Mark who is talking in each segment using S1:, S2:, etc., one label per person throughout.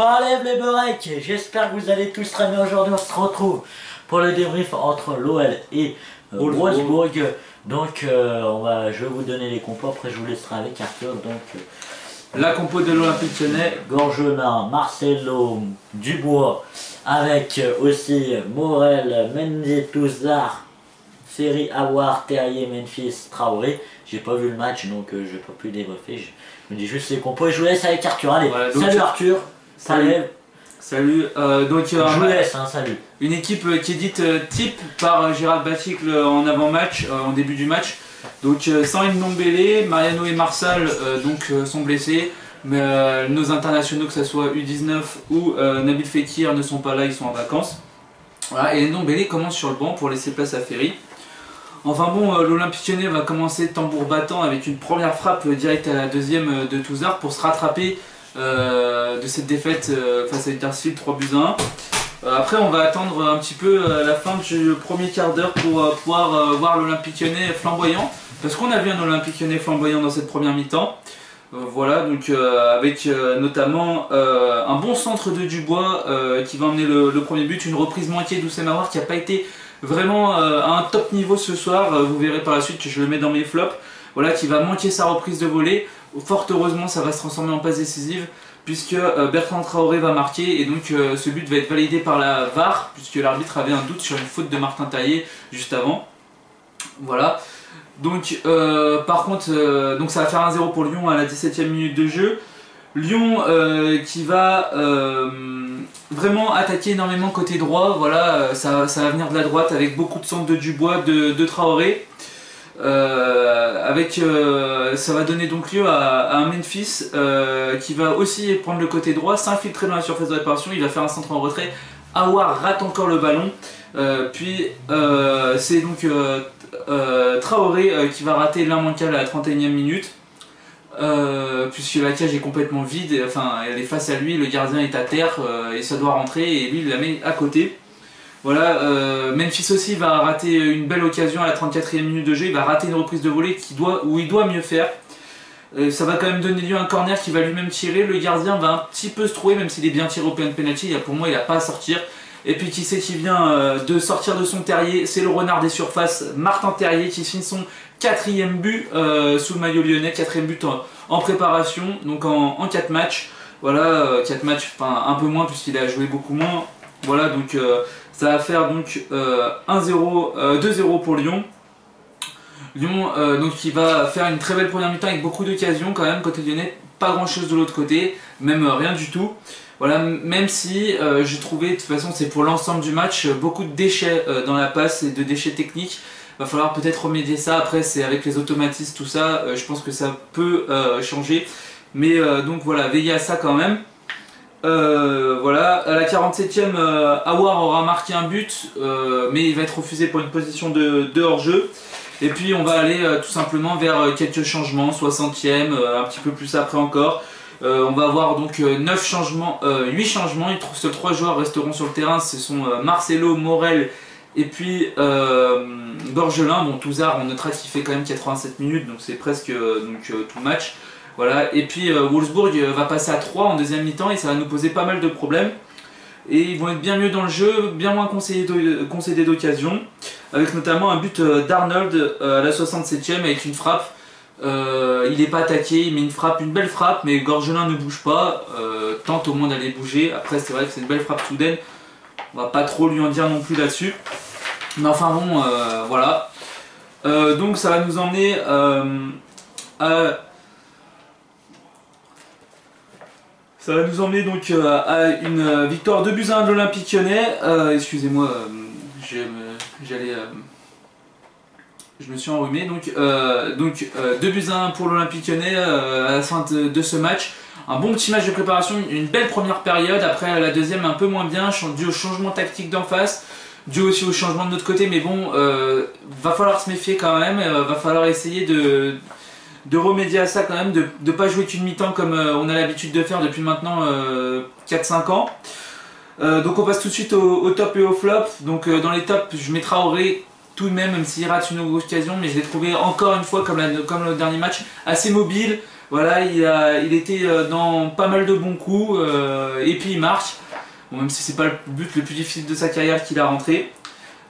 S1: Pas les J'espère que vous allez tous très bien aujourd'hui. On se retrouve pour le débrief entre l'OL et euh, Wolfsburg. Donc, euh, on va, je vais vous donner les compos. Après, je vous laisserai avec Arthur. Donc, euh,
S2: La compo de l'Olympique Lyonnais,
S1: Gorgelin, Marcelo, Dubois, avec euh, aussi Morel, Mendy, Touzard, Série Awar, Terrier, Memphis, Traoré. J'ai pas vu le match donc je peux plus débriefer. Je, je me dis juste les compos et je vous laisse avec Arthur. Allez,
S2: Voilà,
S1: salut Arthur.
S2: Salut.
S1: Salut.
S2: Euh, donc euh,
S1: Je vous laisse, hein, salut.
S2: une équipe euh, qui est dite type par Gérard Baticle en avant-match, en début du match. Donc sans Ndombele, Mariano et Marsal donc, sont blessés. Mais nos internationaux, que ce soit U19 ou Nabil Fekir, ne sont pas là, ils sont en vacances. Voilà, et Ndombele commence sur le banc pour laisser place à Ferry. Enfin bon, l'Olympique Lyonnais va commencer tambour battant avec une première frappe directe à la deuxième de Touzard pour se rattraper de cette défaite euh, face à Huddersfield 3 buts à 1. Euh, après, on va attendre un petit peu euh, la fin du premier quart d'heure pour euh, pouvoir euh, voir l'Olympique Lyonnais flamboyant. Parce qu'on a vu un Olympique Lyonnais flamboyant dans cette première mi-temps. Euh, voilà, donc euh, avec euh, notamment euh, un bon centre de Dubois euh, qui va emmener le, premier but, une reprise manquée d'Oussem qui n'a pas été vraiment euh, à un top niveau ce soir. Euh, vous verrez par la suite que je le mets dans mes flops. Voilà, qui va manquer sa reprise de volée. Fort heureusement, ça va se transformer en passe décisive puisque euh, Bertrand Traoré va marquer et donc euh, ce but va être validé par la VAR puisque l'arbitre avait un doute sur une faute de Martin Taillé juste avant. Voilà. Donc euh, par contre, donc ça va faire 1-0 pour Lyon à la 17e minute de jeu. Lyon qui va vraiment attaquer énormément côté droit, voilà, ça, va venir de la droite avec beaucoup de centres de Dubois, de Traoré. Euh, avec, euh, ça va donner donc lieu à, un Memphis euh, qui va aussi prendre le côté droit, s'infiltrer dans la surface de réparation, il va faire un centre en retrait. Awar rate encore le ballon, puis c'est donc Traoré qui va rater l'immanquable à la 31e minute. Puisque la cage est complètement vide, enfin elle est face à lui, le gardien est à terre et ça doit rentrer et lui il la met à côté. Voilà, euh, Memphis aussi va rater une belle occasion à la 34e minute de jeu, il va rater une reprise de volée où il doit mieux faire. Euh, ça va quand même donner lieu à un corner qui va lui-même tirer, le gardien va un petit peu se trouver, même s'il est bien tiré au de penalty, pour moi il n'a pas à sortir. Et puis qui c'est qui vient euh, de sortir de son terrier, c'est le renard des surfaces, Martin Terrier qui signe son quatrième but sous le maillot lyonnais, quatrième but en, préparation, donc en, en 4 matchs. Voilà, 4 matchs, enfin un peu moins puisqu'il a joué beaucoup moins. Voilà, donc ça va faire donc euh, 1-0, euh, 2-0 pour Lyon. Lyon euh, donc qui va faire une très belle première mi-temps avec beaucoup d'occasions quand même côté lyonnais, pas grand chose de l'autre côté, même euh, rien du tout. Voilà, même si euh, j'ai trouvé, de toute façon c'est pour l'ensemble du match, euh, beaucoup de déchets euh, dans la passe et de déchets techniques. Va falloir peut-être remédier ça, après c'est avec les automatismes, tout ça, euh, je pense que ça peut euh, changer. Mais euh, donc voilà, veillez à ça quand même. Euh, voilà, à la 47e, euh, Awar aura marqué un but, euh, mais il va être refusé pour une position de, hors-jeu. Et puis on va aller tout simplement vers quelques changements, 60e, euh, un petit peu plus après encore. On va avoir donc 9 changements, euh, 8 changements, il seuls 3 joueurs resteront sur le terrain, ce sont Marcelo, Morel et puis Gorgelin. Bon, Touzard, on notera qu'il fait quand même 87 minutes, donc c'est presque donc, tout match. Voilà. Et puis euh, Wolfsburg euh, va passer à 3 en deuxième mi-temps et ça va nous poser pas mal de problèmes. Et ils vont être bien mieux dans le jeu, bien moins concédés d'o- concédés d'occasion, avec notamment un but euh, d'Arnold à la 67e avec une frappe. Il n'est pas attaqué, il met une frappe, une belle frappe, mais Gorgelin ne bouge pas, tente au moins d'aller bouger. Après, c'est vrai que c'est une belle frappe soudaine, on va pas trop lui en dire non plus là-dessus. Mais enfin bon, voilà. Donc ça va nous emmener à Ça va nous emmener donc euh, à une euh, victoire de buts à 1 de l'Olympique Lyonnais. Euh, Excusez-moi, j'allais. je me suis enrhumé. Donc, donc euh, 2 buts à 1 pour l'Olympique Lyonnais à la fin de, ce match. Un bon petit match de préparation, une belle première période. Après la deuxième un peu moins bien, dû au changement tactique d'en face, dû aussi au changement de notre côté. Mais bon, va falloir se méfier quand même. va falloir essayer de, de remédier à ça quand même, de ne pas jouer qu'une mi-temps comme euh, on a l'habitude de faire depuis maintenant euh, 4-5 ans. Euh, donc on passe tout de suite au, top et au flop. Donc euh, dans les tops, je mets Traoré tout de même, même s'il rate une occasion, mais je l'ai trouvé encore une fois, comme, le dernier match, assez mobile, Voilà, il était dans pas mal de bons coups et puis il marche. même si c'est pas le but le plus difficile de sa carrière qu'il a rentré.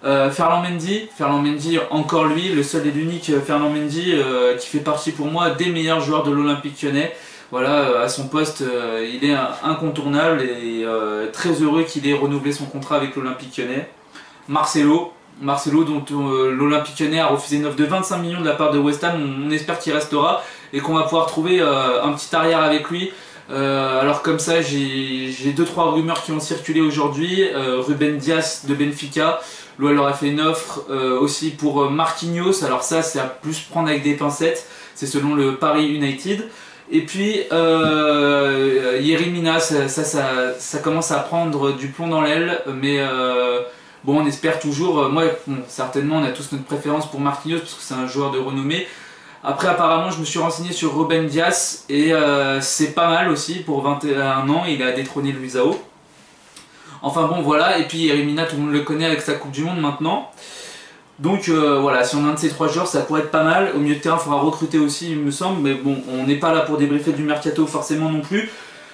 S2: Euh, Ferland Mendy, Ferland Mendy encore lui, le seul et l'unique Ferland Mendy qui fait partie pour moi des meilleurs joueurs de l'Olympique lyonnais. Voilà, à son poste, il est incontournable et très heureux qu'il ait renouvelé son contrat avec l'Olympique lyonnais. Marcelo, Marcelo dont euh, l'Olympique Lyonnais a refusé une offre de 25 millions de la part de West Ham, on, espère qu'il restera et qu'on va pouvoir trouver euh, un petit arrière avec lui. Euh, alors comme ça, j'ai 2-3 rumeurs qui ont circulé aujourd'hui. Ruben Dias de Benfica, l'OL leur a fait une offre aussi pour Marquinhos. Alors ça, c'est à plus prendre avec des pincettes. C'est selon le Paris United. Et puis euh, Yerimina, ça, ça, commence à prendre du plomb dans l'aile, mais Bon, on espère toujours, euh, moi, certainement, on a tous notre préférence pour Marquinhos parce que c'est un joueur de renommée. Après, apparemment, je me suis renseigné sur Ruben Dias et euh, c'est pas mal aussi pour 21 ans. Il a détrôné Luisao. Enfin bon, voilà. Et puis Erimina, tout le monde le connaît avec sa Coupe du Monde maintenant. Donc euh, voilà, si on a un de ces trois joueurs, ça pourrait être pas mal. Au milieu de terrain, il faudra recruter aussi, il me semble. Mais bon, on n'est pas là pour débriefer du mercato forcément non plus.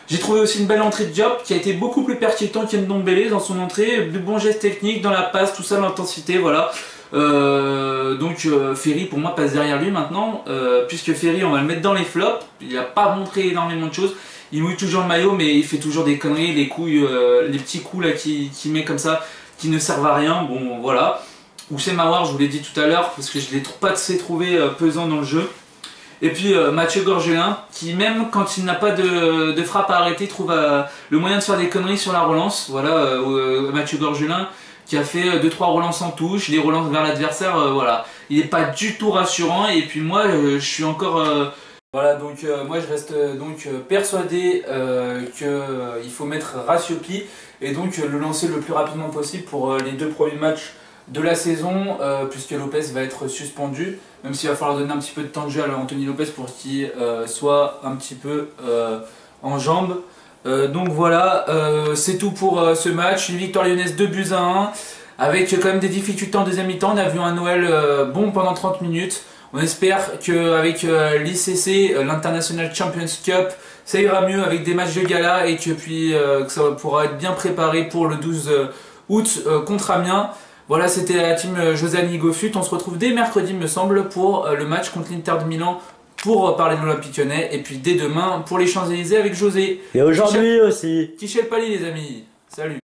S2: J'ai trouvé aussi une belle entrée de job qui a été beaucoup plus percutant qu'Ndombele dans son entrée. De bons gestes techniques dans la passe, tout ça, l'intensité, voilà. Euh, donc euh, Ferry pour moi passe derrière lui maintenant, euh, puisque Ferry on va le mettre dans les flops, il n'a pas montré énormément de choses, il mouille toujours le maillot mais il fait toujours des conneries, les couilles, les petits coups là qu'il qui met comme ça, qui ne servent à rien, bon voilà. Ou c'est Mawar, je vous l'ai dit tout à l'heure, parce que je ne l'ai pas trouvé pesant dans le jeu. Et puis Mathieu Gorgelin, qui même quand il n'a pas de, frappe à arrêter, trouve le moyen de faire des conneries sur la relance. Voilà, Mathieu Gorgelin qui a fait 2-3 relances en touche, des relances vers l'adversaire, voilà. Il n'est pas du tout rassurant et puis moi je suis encore... Voilà, donc moi je reste donc persuadé qu'il faut mettre Ratiopi et donc le lancer le plus rapidement possible pour les deux premiers matchs de la saison, euh, puisque Lopez va être suspendu, même s'il va falloir donner un petit peu de temps de jeu à Anthony Lopez pour qu'il euh, soit un petit peu euh, en jambes. Donc voilà, c'est tout pour ce match. Une victoire lyonnaise 2 buts à 1, avec quand même des difficultés en deuxième mi-temps. On a vu un Noël bon pendant 30 minutes. On espère qu'avec l'ICC, l'International Champions Cup, ça ira mieux avec des matchs de gala et que, puis, que ça pourra être bien préparé pour le 12 août contre Amiens. Voilà, c'était la team euh, Josani Gofut. On se retrouve dès mercredi, me semble, pour euh, le match contre l'Inter de Milan pour parler de l'Olympique lyonnais. Et puis dès demain pour les Champs-Élysées avec José.
S1: Et aujourd'hui aussi.
S2: Tichel Pali, les amis. Salut.